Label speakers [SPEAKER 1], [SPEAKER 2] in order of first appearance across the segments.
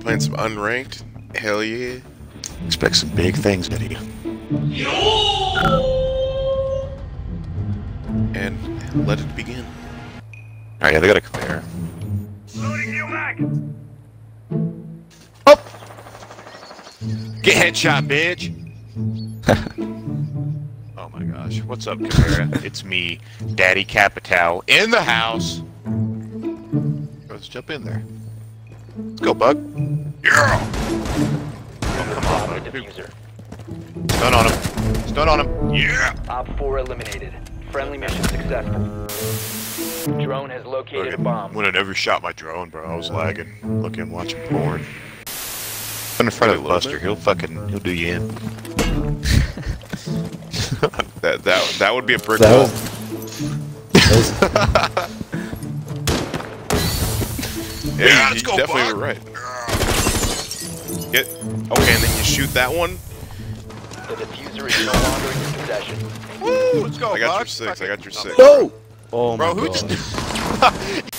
[SPEAKER 1] Playing some unranked? Hell yeah.
[SPEAKER 2] Expect some big things, Eddie.
[SPEAKER 1] And let it begin.
[SPEAKER 2] Alright, yeah, they got a conveyor.
[SPEAKER 3] Oh!
[SPEAKER 2] Get headshot, bitch! oh my gosh. What's up, Camara? it's me, Daddy Capital, in the house. Let's jump in there. Let's go, Bug. Yeah! Oh, come on,
[SPEAKER 4] Drop the diffuser.
[SPEAKER 2] Stun on him. Stun on him. Yeah!
[SPEAKER 4] Op 4 eliminated. Friendly mission successful. Drone has located a bomb.
[SPEAKER 2] When I never shot my drone, bro, I was lagging, looking, watching porn. In front of Buster, he'll fucking, he'll do you in.
[SPEAKER 1] That that that would be a brick
[SPEAKER 3] That
[SPEAKER 1] wall.
[SPEAKER 3] was, that was
[SPEAKER 1] Yeah,
[SPEAKER 2] Yeah,
[SPEAKER 1] you
[SPEAKER 2] let's go,
[SPEAKER 1] definitely
[SPEAKER 2] Bug.
[SPEAKER 1] were right. Get okay, and then you shoot that one.
[SPEAKER 4] The diffuser is no longer in your possession.
[SPEAKER 2] Woo! Let's go,
[SPEAKER 1] I got your six. I got your six.
[SPEAKER 3] no. Oh
[SPEAKER 2] Bro,
[SPEAKER 3] my
[SPEAKER 2] who
[SPEAKER 3] god.
[SPEAKER 2] just...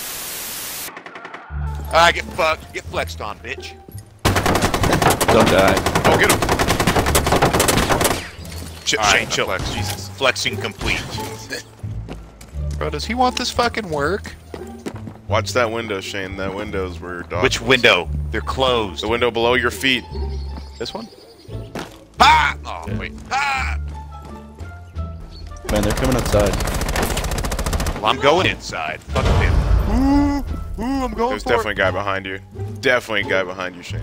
[SPEAKER 2] Ah, get fucked. Get flexed on, bitch.
[SPEAKER 3] Don't die.
[SPEAKER 1] Oh, get him. Ch-
[SPEAKER 2] All right,
[SPEAKER 1] Shane, chill.
[SPEAKER 2] flex.
[SPEAKER 1] Jesus.
[SPEAKER 2] Flexing complete. Bro, does he want this fucking work?
[SPEAKER 1] Watch that window, Shane. That window's where your dog.
[SPEAKER 2] Which window? They're closed.
[SPEAKER 1] The window below your feet.
[SPEAKER 2] This one? Ah! Oh, wait. Ah!
[SPEAKER 3] Man, they're coming outside.
[SPEAKER 2] Well, I'm going inside. Fuck him. Ooh, ooh, I'm going
[SPEAKER 1] There's
[SPEAKER 2] for
[SPEAKER 1] definitely a guy behind you. Definitely a guy behind you, Shane.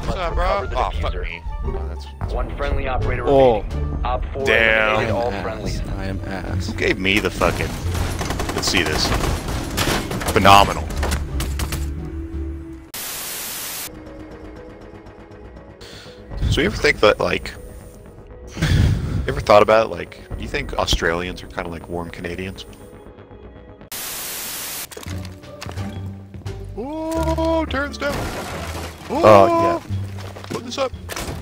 [SPEAKER 2] What's up, bro? Oh, fuck me. Oh, that's...
[SPEAKER 4] One friendly operator
[SPEAKER 3] Oh.
[SPEAKER 4] remaining. Op 4
[SPEAKER 1] Damn.
[SPEAKER 4] all
[SPEAKER 3] ass.
[SPEAKER 4] friendlies.
[SPEAKER 3] I am ass.
[SPEAKER 2] Who gave me the fucking... Let's see this. Phenomenal. So you ever think that, like... You ever thought about, it, like, you think Australians are kind of like warm Canadians? Oh, turns down.
[SPEAKER 3] Oh, yeah.
[SPEAKER 2] Put this up.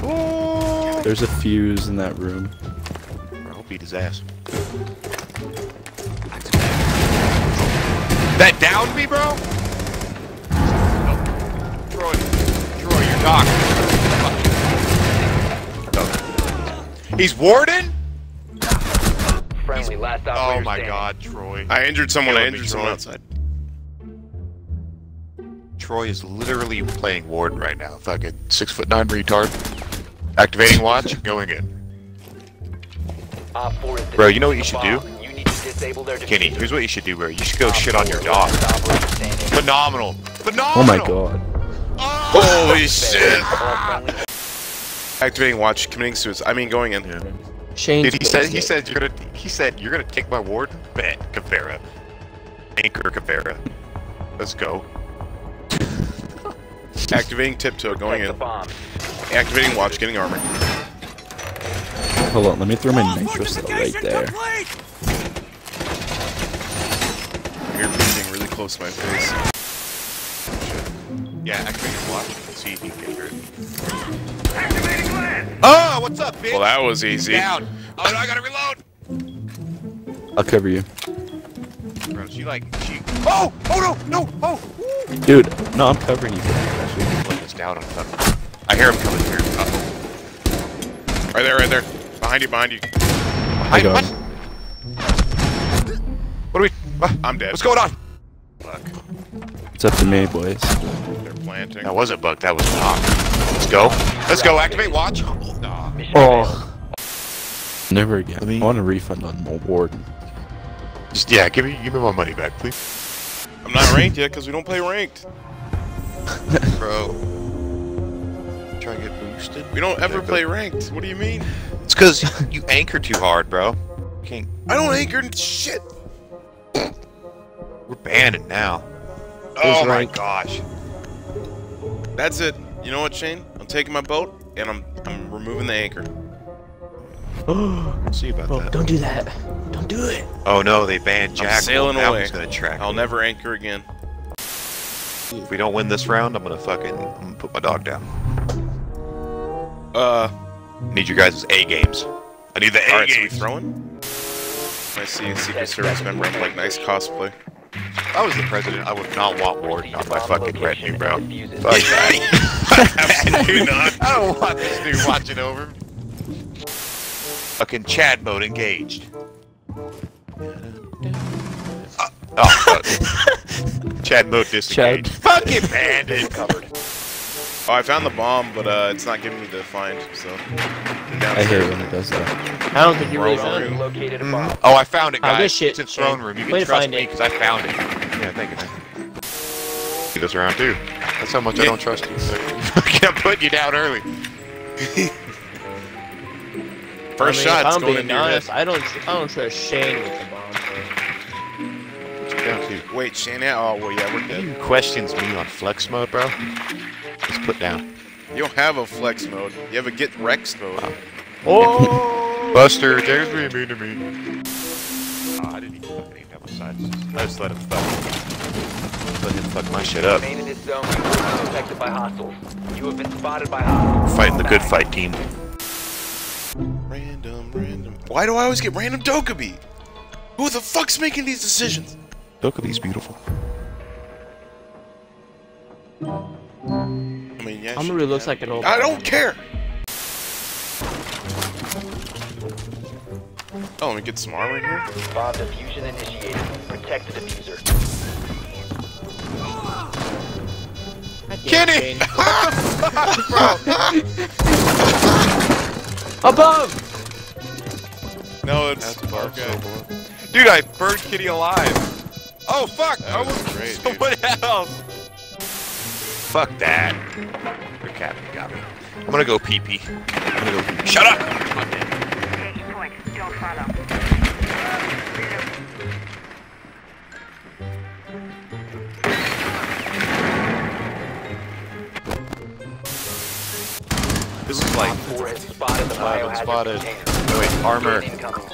[SPEAKER 2] Oh.
[SPEAKER 3] There's a fuse in that room.
[SPEAKER 2] I'll beat his ass. That downed me, bro? No. Troy. Troy, you're knocked. No. He's warden?
[SPEAKER 4] Friendly, last
[SPEAKER 2] Oh my
[SPEAKER 4] standing.
[SPEAKER 2] god, Troy.
[SPEAKER 1] I injured someone. I
[SPEAKER 2] Killing me,
[SPEAKER 1] injured someone outside.
[SPEAKER 2] Troy is literally playing warden right now. Fucking six foot nine retard. Activating watch, going in.
[SPEAKER 4] Op 4 is
[SPEAKER 2] Bro, you know what you should
[SPEAKER 4] do? You need to disable their
[SPEAKER 2] Kenny, here's what you should do, bro. You should go shit on your dog.
[SPEAKER 4] last operator standing.
[SPEAKER 2] Phenomenal. Phenomenal.
[SPEAKER 3] Oh my god.
[SPEAKER 1] Holy shit! Activating watch, committing suicide. I mean, going in.
[SPEAKER 3] Shane.
[SPEAKER 2] Dude, he said he said you're gonna he said you're gonna take my ward. Bet Caveira. Anchor Caveira. Let's go.
[SPEAKER 1] Activating tiptoe, going
[SPEAKER 4] protect the
[SPEAKER 1] in.
[SPEAKER 4] Bomb.
[SPEAKER 1] Activating watch, getting armor.
[SPEAKER 3] Hold on, let me throw my nitro cell right there.
[SPEAKER 1] I hear breathing really close to my face.
[SPEAKER 2] Yeah, activate your watch and see if you can get it. Activating land. Oh, what's up, bitch?
[SPEAKER 1] Well, that was easy.
[SPEAKER 2] Down. Oh, no, I gotta reload.
[SPEAKER 3] I'll cover you.
[SPEAKER 2] Bro, she like she. Oh, oh no, no, oh.
[SPEAKER 3] Dude, no, I'm covering you.
[SPEAKER 2] Put this down on top. I hear him coming here. Uh-oh.
[SPEAKER 1] Right there, right there. Behind you, behind you.
[SPEAKER 3] I got
[SPEAKER 2] what? What are we? uh,
[SPEAKER 1] I'm dead.
[SPEAKER 2] What's going on?
[SPEAKER 1] Fuck.
[SPEAKER 3] It's up to me, boys.
[SPEAKER 1] They're planting.
[SPEAKER 2] That wasn't Buck, That was Nøkk. Let's go. Let's go. Activate watch. Nah.
[SPEAKER 3] Oh. Never again.
[SPEAKER 2] Let me-
[SPEAKER 3] I want a refund on my warden.
[SPEAKER 2] Just yeah. Give me give me my money back, please.
[SPEAKER 1] I'm not ranked yet because we don't play ranked.
[SPEAKER 2] Bro. Try and get boosted.
[SPEAKER 1] We don't ever play ranked. What do you mean?
[SPEAKER 2] It's because you anchor too hard, bro. Can't.
[SPEAKER 1] I don't anchor shit.
[SPEAKER 2] We're banning now.
[SPEAKER 1] Oh my
[SPEAKER 2] ranked?
[SPEAKER 1] gosh. That's it. You know what, Shane? I'm taking my boat and I'm I'm removing the anchor.
[SPEAKER 2] We'll see about
[SPEAKER 3] Oh,
[SPEAKER 2] that.
[SPEAKER 3] don't do that. Don't do it.
[SPEAKER 2] Oh no, they banned Jack.
[SPEAKER 1] I'm sailing
[SPEAKER 2] that
[SPEAKER 1] away.
[SPEAKER 2] one's gonna track.
[SPEAKER 1] I'll
[SPEAKER 2] me.
[SPEAKER 1] never anchor again.
[SPEAKER 2] If we don't win this round, I'm gonna fucking I'm gonna put my dog down.
[SPEAKER 1] Uh,
[SPEAKER 2] Need your guys' A games. I need the A
[SPEAKER 1] all right. So we throwing? I see a Secret Service member in like nice cosplay.
[SPEAKER 2] If I was the president, I would not want Warden on my fucking
[SPEAKER 4] location
[SPEAKER 2] retinue, bro.
[SPEAKER 4] and defuse.
[SPEAKER 2] Fuck that.
[SPEAKER 1] Absolutely not.
[SPEAKER 2] I don't want this dude watching over. me. Fucking Chad mode engaged. Uh, oh, fuck. Chad mode disengaged.
[SPEAKER 3] Chad.
[SPEAKER 2] Fucking bandit.
[SPEAKER 4] Covered.
[SPEAKER 1] Oh, I found the bomb, but uh, it's not giving me the find. So.
[SPEAKER 3] I hate it when it does that.
[SPEAKER 5] I don't think you really found it.
[SPEAKER 4] Located a bomb.
[SPEAKER 2] Oh, I found it,
[SPEAKER 5] Oh,
[SPEAKER 2] guys.
[SPEAKER 5] good shit,
[SPEAKER 2] It's in throne room. You can trust
[SPEAKER 5] find
[SPEAKER 2] me because I found it. Yeah, thank you, man. See this around too. That's how much I don't trust you. I'm putting you down early.
[SPEAKER 1] First
[SPEAKER 5] I mean,
[SPEAKER 1] shot,
[SPEAKER 5] if I'm
[SPEAKER 1] going
[SPEAKER 5] being honest. I don't, I don't trust Shane with the bomb.
[SPEAKER 2] Put you down too.
[SPEAKER 1] Wait, Shane. Oh, well, yeah, we're
[SPEAKER 2] He
[SPEAKER 1] dead.
[SPEAKER 2] questions me on flex mode, bro. Just put down.
[SPEAKER 1] You don't have a flex mode. You have a get Rex mode.
[SPEAKER 5] Oh!
[SPEAKER 2] Buster, James being mean to me. Oh, I didn't even fucking aim down my sides. I just let him fuck. Just let him fuck my shit up.
[SPEAKER 4] Remain in this zone. You will be detected by hostiles. You have been spotted by hostiles.
[SPEAKER 2] Fighting the good fight team.
[SPEAKER 1] Random, random. Why do I always get random Dokkaebi? Who the fuck's making these decisions?
[SPEAKER 2] Dokkaebi's beautiful.
[SPEAKER 1] I yeah. she-
[SPEAKER 5] Amaru looks like an old.
[SPEAKER 1] I don't care. Oh, let me get some armor here.
[SPEAKER 4] Bomb diffusion initiated. Protect the diffuser.
[SPEAKER 5] Kenny!
[SPEAKER 2] Kenny!
[SPEAKER 5] Above!
[SPEAKER 1] No, it's
[SPEAKER 2] That's
[SPEAKER 1] our guy.
[SPEAKER 2] Dude, I burned Kitty alive. Oh fuck!
[SPEAKER 1] That
[SPEAKER 2] I
[SPEAKER 1] was
[SPEAKER 2] was
[SPEAKER 1] great,
[SPEAKER 2] someone else. Fuck that. Your captain got me. I'm gonna go pee pee. I'm gonna go pee pee. Shut up! I'm dead.
[SPEAKER 6] Engage point. Don't follow.
[SPEAKER 2] This is like.
[SPEAKER 4] Four has spotted the
[SPEAKER 2] I haven't spotted.
[SPEAKER 4] container.
[SPEAKER 2] Wait, armor.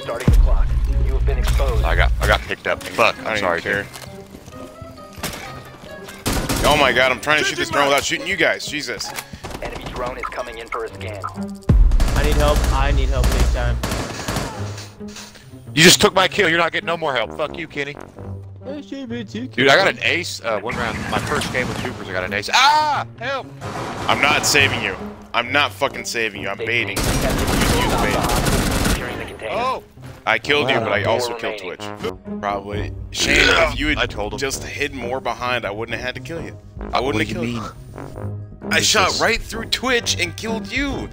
[SPEAKER 4] Starting the clock. You have been exposed.
[SPEAKER 2] I got I got picked up. Fuck.
[SPEAKER 1] I
[SPEAKER 2] I'm sorry,
[SPEAKER 1] even care.
[SPEAKER 2] dude.
[SPEAKER 1] Oh my god, I'm trying to shoot this drone without shooting you guys. Jesus.
[SPEAKER 4] Enemy drone is coming in for a scan.
[SPEAKER 5] I need help. I need help big time.
[SPEAKER 2] You just took my kill. You're not getting no more help. Fuck you, Kenny. Dude, I got an ace. Uh, one round. My first game with Troopers, I got an ace. Ah! Help!
[SPEAKER 1] I'm not saving you. I'm not fucking saving you. I'm baiting.
[SPEAKER 4] Use bait. Securing the container.
[SPEAKER 2] Oh!
[SPEAKER 1] I killed you, but I also killed. Twitch. Probably. Shane, if you had
[SPEAKER 2] I told him.
[SPEAKER 1] just hidden more behind, I wouldn't have had to kill you. I wouldn't
[SPEAKER 2] do
[SPEAKER 1] have
[SPEAKER 2] you
[SPEAKER 1] killed
[SPEAKER 2] mean?
[SPEAKER 1] you. I shot
[SPEAKER 2] this?
[SPEAKER 1] right through Twitch and killed you.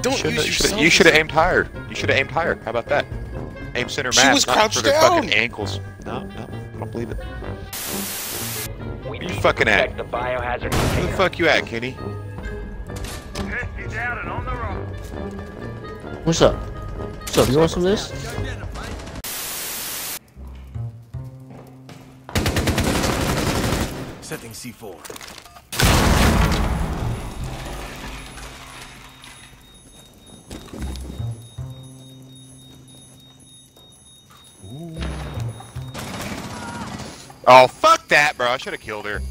[SPEAKER 1] Don't
[SPEAKER 2] Should've-
[SPEAKER 1] use
[SPEAKER 2] you should've-
[SPEAKER 1] yourself
[SPEAKER 2] You should have aimed higher. You should have aimed higher. How about that? Aim center mass.
[SPEAKER 1] She
[SPEAKER 2] mass,
[SPEAKER 1] was
[SPEAKER 2] not
[SPEAKER 1] crouched
[SPEAKER 2] for
[SPEAKER 1] down.
[SPEAKER 2] fucking ankles. No, no, I don't believe it.
[SPEAKER 4] We
[SPEAKER 2] you fucking at?
[SPEAKER 4] protect the biohazard
[SPEAKER 2] Where
[SPEAKER 4] container.
[SPEAKER 2] the fuck you at, Kenny?
[SPEAKER 5] What's up? What's up? You want some of this?
[SPEAKER 7] Setting C4.
[SPEAKER 2] Oh, fuck that, bro. I should have killed her. Which,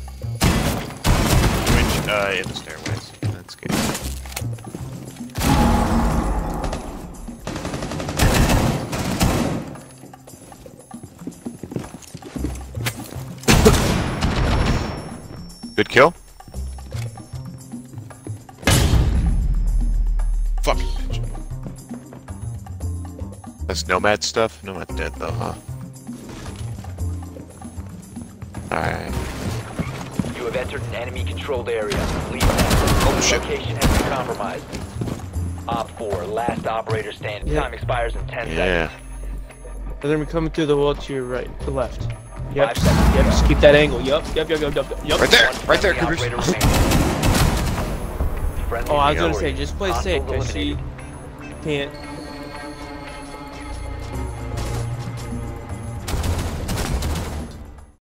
[SPEAKER 2] uh, in the stairways. Good kill.
[SPEAKER 1] Fuck.
[SPEAKER 2] That's Nomad stuff? Nomad's dead though, huh? Alright.
[SPEAKER 4] You have entered an enemy-controlled area. Leave now. Oh,
[SPEAKER 1] shit.
[SPEAKER 4] Location has been compromised. Op 4, last operator standing.
[SPEAKER 5] Yeah.
[SPEAKER 4] Time expires in 10
[SPEAKER 2] Yeah.
[SPEAKER 4] seconds.
[SPEAKER 5] They're gonna be coming through the wall to your right, to the left. Yep.
[SPEAKER 4] Five seconds.
[SPEAKER 5] Yep. Just keep that angle. Yep. Yep. Yep. Yep. Yep. Yep.
[SPEAKER 2] Right there,
[SPEAKER 4] One
[SPEAKER 2] right there,
[SPEAKER 4] friendly
[SPEAKER 2] Coopers.
[SPEAKER 4] operator remaining. Friendly
[SPEAKER 5] Oh, I was gonna say, just play safe,
[SPEAKER 4] Hostiles
[SPEAKER 5] cause she can't